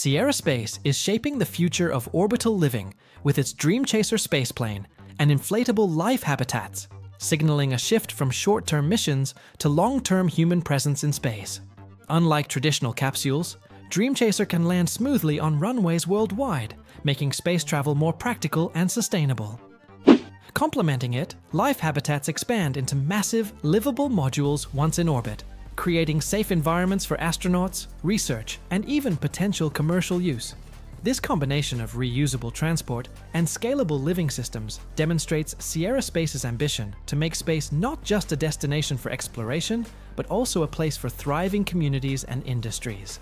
Sierra Space is shaping the future of orbital living with its Dream Chaser spaceplane and inflatable life habitats, signaling a shift from short term missions to long term human presence in space. Unlike traditional capsules, Dream Chaser can land smoothly on runways worldwide, making space travel more practical and sustainable. Complementing it, life habitats expand into massive, livable modules once in orbit, creating safe environments for astronauts, research, and even potential commercial use. This combination of reusable transport and scalable living systems demonstrates Sierra Space's ambition to make space not just a destination for exploration, but also a place for thriving communities and industries.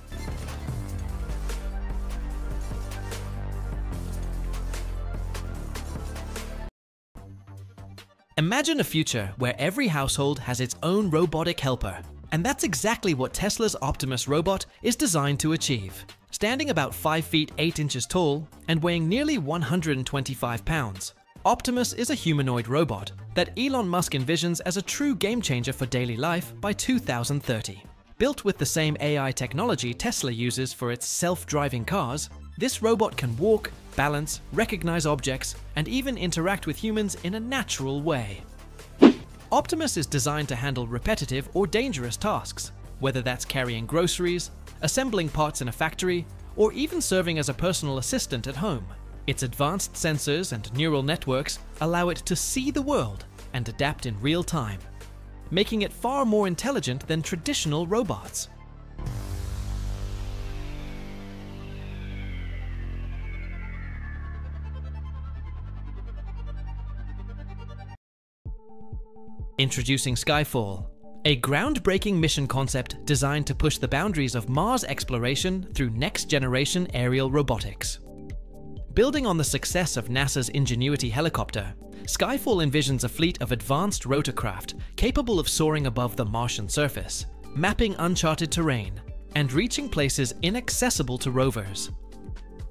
Imagine a future where every household has its own robotic helper. And that's exactly what Tesla's Optimus robot is designed to achieve. Standing about 5 feet 8 inches tall and weighing nearly 125 pounds, Optimus is a humanoid robot that Elon Musk envisions as a true game changer for daily life by 2030. Built with the same AI technology Tesla uses for its self-driving cars, this robot can walk, balance, recognize objects, and even interact with humans in a natural way. Optimus is designed to handle repetitive or dangerous tasks, whether that's carrying groceries, assembling parts in a factory, or even serving as a personal assistant at home. Its advanced sensors and neural networks allow it to see the world and adapt in real time, making it far more intelligent than traditional robots. Introducing Skyfall, a groundbreaking mission concept designed to push the boundaries of Mars exploration through next generation aerial robotics. Building on the success of NASA's Ingenuity helicopter, Skyfall envisions a fleet of advanced rotorcraft capable of soaring above the Martian surface, mapping uncharted terrain, and reaching places inaccessible to rovers.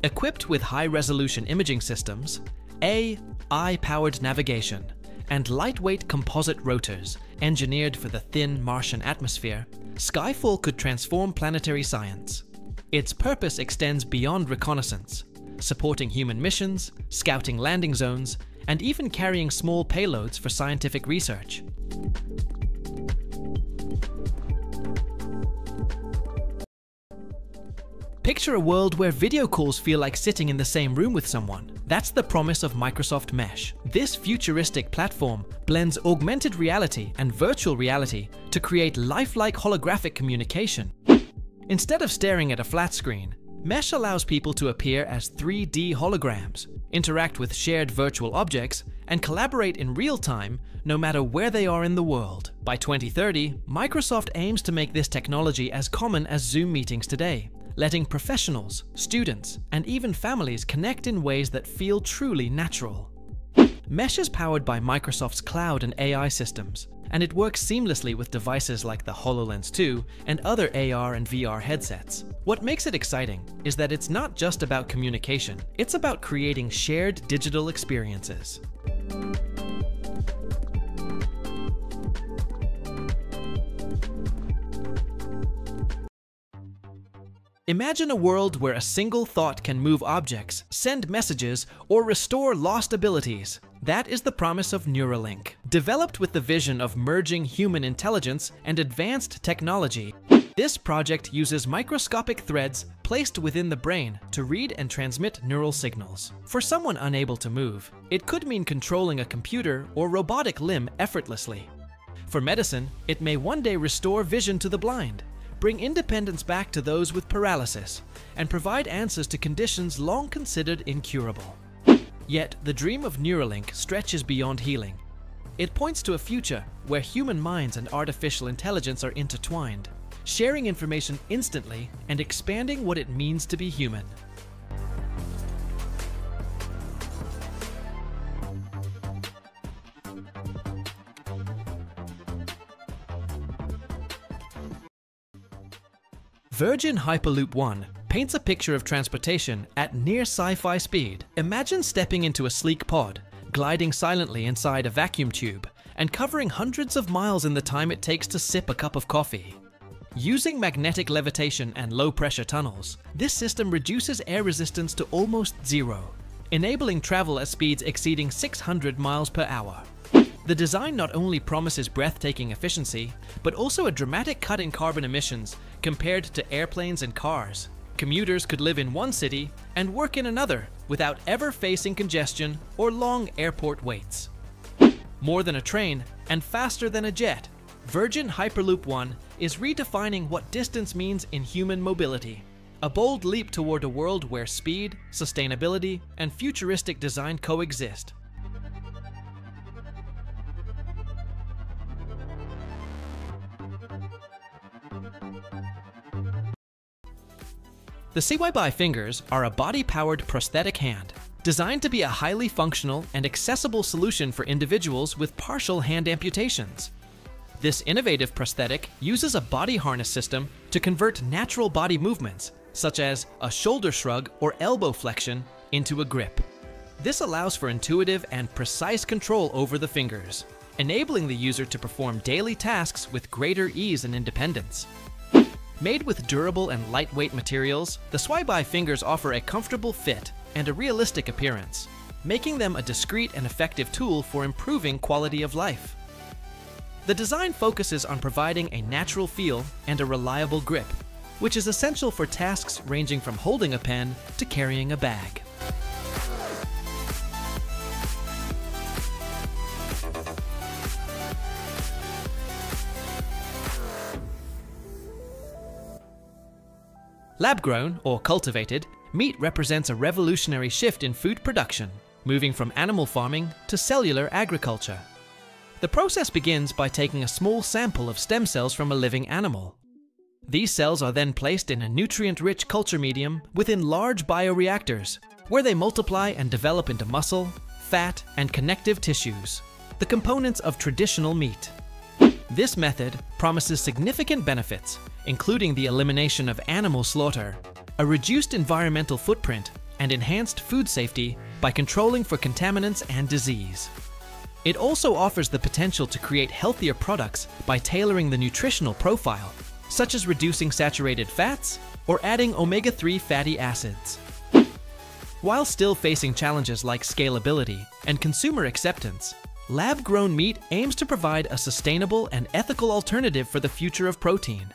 Equipped with high resolution imaging systems, AI powered navigation, and lightweight composite rotors, engineered for the thin Martian atmosphere, Skyfall could transform planetary science. Its purpose extends beyond reconnaissance, supporting human missions, scouting landing zones, and even carrying small payloads for scientific research. Picture a world where video calls feel like sitting in the same room with someone. That's the promise of Microsoft Mesh. This futuristic platform blends augmented reality and virtual reality to create lifelike holographic communication. Instead of staring at a flat screen, Mesh allows people to appear as 3D holograms, interact with shared virtual objects, and collaborate in real time no matter where they are in the world. By 2030, Microsoft aims to make this technology as common as Zoom meetings today, letting professionals, students, and even families connect in ways that feel truly natural. Mesh is powered by Microsoft's cloud and AI systems, and it works seamlessly with devices like the HoloLens 2 and other AR and VR headsets. What makes it exciting is that it's not just about communication, it's about creating shared digital experiences. Imagine a world where a single thought can move objects, send messages, or restore lost abilities. That is the promise of Neuralink. Developed with the vision of merging human intelligence and advanced technology, this project uses microscopic threads placed within the brain to read and transmit neural signals. For someone unable to move, it could mean controlling a computer or robotic limb effortlessly. For medicine, it may one day restore vision to the blind bring independence back to those with paralysis, and provide answers to conditions long considered incurable. Yet, the dream of Neuralink stretches beyond healing. It points to a future where human minds and artificial intelligence are intertwined, sharing information instantly and expanding what it means to be human. Virgin Hyperloop 1 paints a picture of transportation at near sci-fi speed. Imagine stepping into a sleek pod, gliding silently inside a vacuum tube, and covering hundreds of miles in the time it takes to sip a cup of coffee. Using magnetic levitation and low-pressure tunnels, this system reduces air resistance to almost zero, enabling travel at speeds exceeding 600 miles per hour. The design not only promises breathtaking efficiency, but also a dramatic cut in carbon emissions compared to airplanes and cars. Commuters could live in one city and work in another without ever facing congestion or long airport waits. More than a train and faster than a jet, Virgin Hyperloop One is redefining what distance means in human mobility. A bold leap toward a world where speed, sustainability, and futuristic design coexist. The CYBI fingers are a body-powered prosthetic hand, designed to be a highly functional and accessible solution for individuals with partial hand amputations. This innovative prosthetic uses a body harness system to convert natural body movements, such as a shoulder shrug or elbow flexion, into a grip. This allows for intuitive and precise control over the fingers, enabling the user to perform daily tasks with greater ease and independence. Made with durable and lightweight materials, the CYBI fingers offer a comfortable fit and a realistic appearance, making them a discreet and effective tool for improving quality of life. The design focuses on providing a natural feel and a reliable grip, which is essential for tasks ranging from holding a pen to carrying a bag. Lab-grown, or cultivated, meat represents a revolutionary shift in food production, moving from animal farming to cellular agriculture. The process begins by taking a small sample of stem cells from a living animal. These cells are then placed in a nutrient-rich culture medium within large bioreactors, where they multiply and develop into muscle, fat, and connective tissues, the components of traditional meat. This method promises significant benefits, including the elimination of animal slaughter, a reduced environmental footprint, and enhanced food safety by controlling for contaminants and disease. It also offers the potential to create healthier products by tailoring the nutritional profile, such as reducing saturated fats or adding omega-3 fatty acids. While still facing challenges like scalability and consumer acceptance, lab-grown meat aims to provide a sustainable and ethical alternative for the future of protein.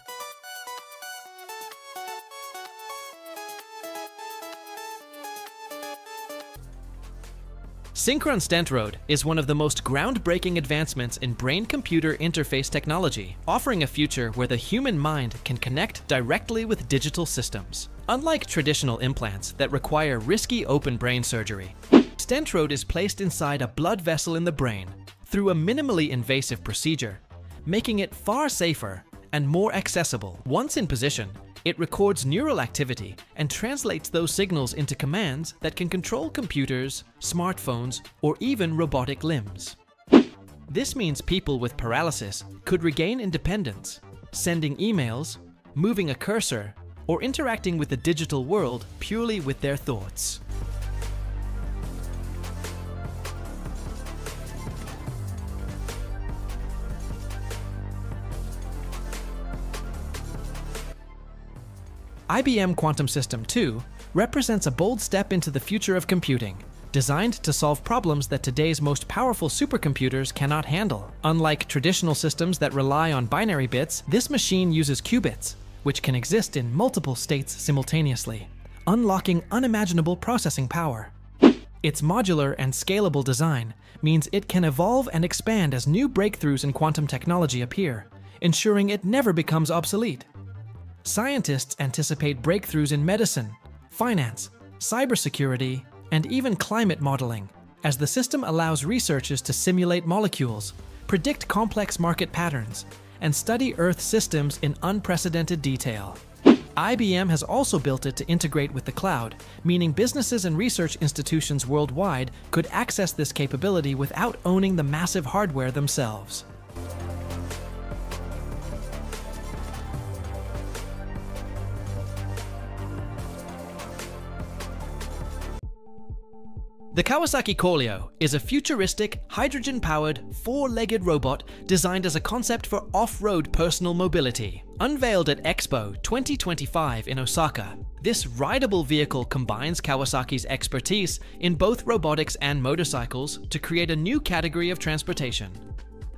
Synchron Stentrode is one of the most groundbreaking advancements in brain-computer interface technology, offering a future where the human mind can connect directly with digital systems. Unlike traditional implants that require risky open brain surgery, Stentrode is placed inside a blood vessel in the brain through a minimally invasive procedure, making it far safer and more accessible. Once in position, it records neural activity and translates those signals into commands that can control computers, smartphones, or even robotic limbs. This means people with paralysis could regain independence, sending emails, moving a cursor, or interacting with the digital world purely with their thoughts. IBM Quantum System 2 represents a bold step into the future of computing, designed to solve problems that today's most powerful supercomputers cannot handle. Unlike traditional systems that rely on binary bits, this machine uses qubits, which can exist in multiple states simultaneously, unlocking unimaginable processing power. Its modular and scalable design means it can evolve and expand as new breakthroughs in quantum technology appear, ensuring it never becomes obsolete. Scientists anticipate breakthroughs in medicine, finance, cybersecurity, and even climate modeling, as the system allows researchers to simulate molecules, predict complex market patterns, and study Earth systems in unprecedented detail. IBM has also built it to integrate with the cloud, meaning businesses and research institutions worldwide could access this capability without owning the massive hardware themselves. The Kawasaki CORLEO is a futuristic, hydrogen-powered, four-legged robot designed as a concept for off-road personal mobility. Unveiled at Expo 2025 in Osaka, this rideable vehicle combines Kawasaki's expertise in both robotics and motorcycles to create a new category of transportation.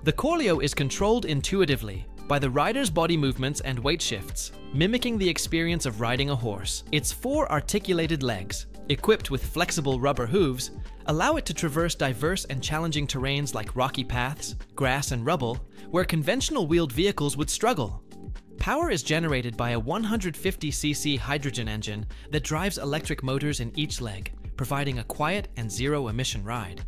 The CORLEO is controlled intuitively by the rider's body movements and weight shifts, mimicking the experience of riding a horse. Its four articulated legs, equipped with flexible rubber hooves, allow it to traverse diverse and challenging terrains like rocky paths, grass, and rubble, where conventional wheeled vehicles would struggle. Power is generated by a 150cc hydrogen engine that drives electric motors in each leg, providing a quiet and zero-emission ride.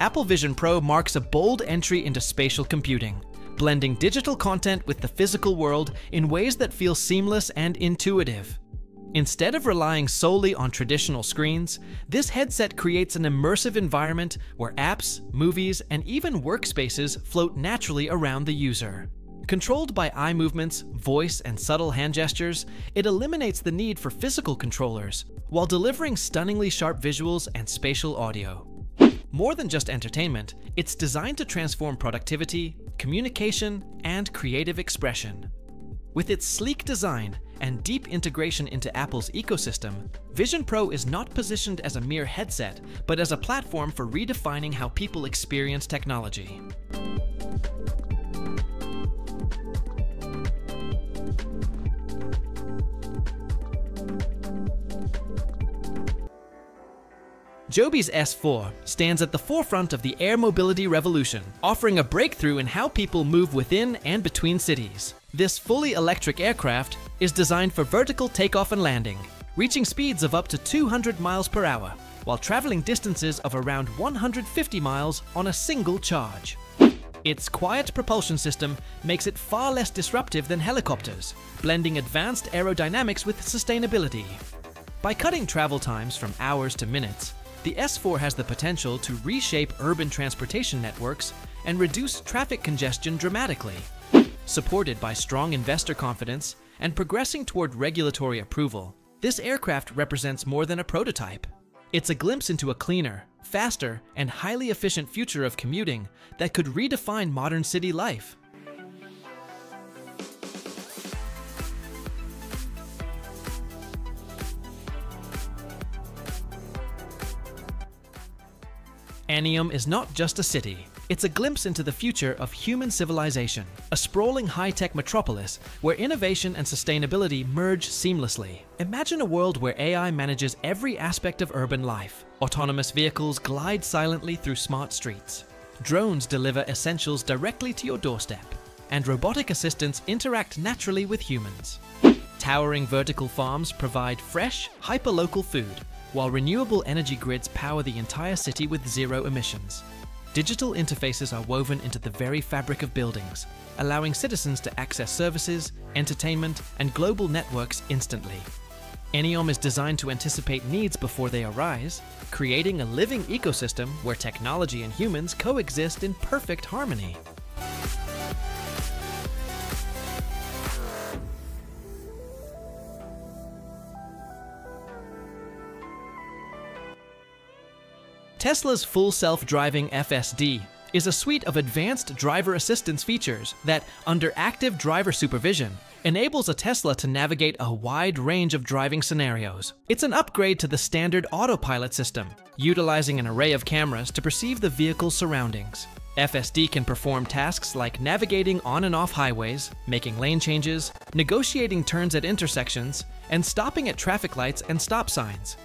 Apple Vision Pro marks a bold entry into spatial computing, blending digital content with the physical world in ways that feel seamless and intuitive. Instead of relying solely on traditional screens, this headset creates an immersive environment where apps, movies, and even workspaces float naturally around the user. Controlled by eye movements, voice, and subtle hand gestures, it eliminates the need for physical controllers, while delivering stunningly sharp visuals and spatial audio. More than just entertainment, it's designed to transform productivity, communication, and creative expression. With its sleek design and deep integration into Apple's ecosystem, Vision Pro is not positioned as a mere headset, but as a platform for redefining how people experience technology. Joby's S4 stands at the forefront of the air mobility revolution, offering a breakthrough in how people move within and between cities. This fully electric aircraft is designed for vertical takeoff and landing, reaching speeds of up to 200 miles per hour, while traveling distances of around 150 miles on a single charge. Its quiet propulsion system makes it far less disruptive than helicopters, blending advanced aerodynamics with sustainability. By cutting travel times from hours to minutes, the S4 has the potential to reshape urban transportation networks and reduce traffic congestion dramatically. Supported by strong investor confidence and progressing toward regulatory approval, this aircraft represents more than a prototype. It's a glimpse into a cleaner, faster, and highly efficient future of commuting that could redefine modern city life. NEOM is not just a city. It's a glimpse into the future of human civilization, a sprawling high-tech metropolis where innovation and sustainability merge seamlessly. Imagine a world where AI manages every aspect of urban life. Autonomous vehicles glide silently through smart streets. Drones deliver essentials directly to your doorstep. And robotic assistants interact naturally with humans. Towering vertical farms provide fresh, hyperlocal food while renewable energy grids power the entire city with zero emissions. Digital interfaces are woven into the very fabric of buildings, allowing citizens to access services, entertainment, and global networks instantly. NEOM is designed to anticipate needs before they arise, creating a living ecosystem where technology and humans coexist in perfect harmony. Tesla's full self-driving FSD is a suite of advanced driver assistance features that, under active driver supervision, enables a Tesla to navigate a wide range of driving scenarios. It's an upgrade to the standard autopilot system, utilizing an array of cameras to perceive the vehicle's surroundings. FSD can perform tasks like navigating on and off highways, making lane changes, negotiating turns at intersections, and stopping at traffic lights and stop signs.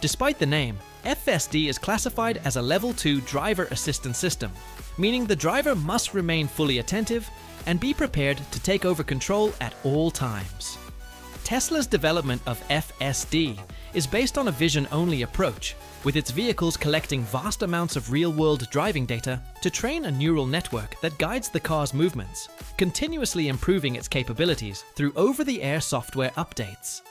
Despite the name, FSD is classified as a Level 2 driver assistance system, meaning the driver must remain fully attentive and be prepared to take over control at all times. Tesla's development of FSD is based on a vision-only approach, with its vehicles collecting vast amounts of real-world driving data to train a neural network that guides the car's movements, continuously improving its capabilities through over-the-air software updates.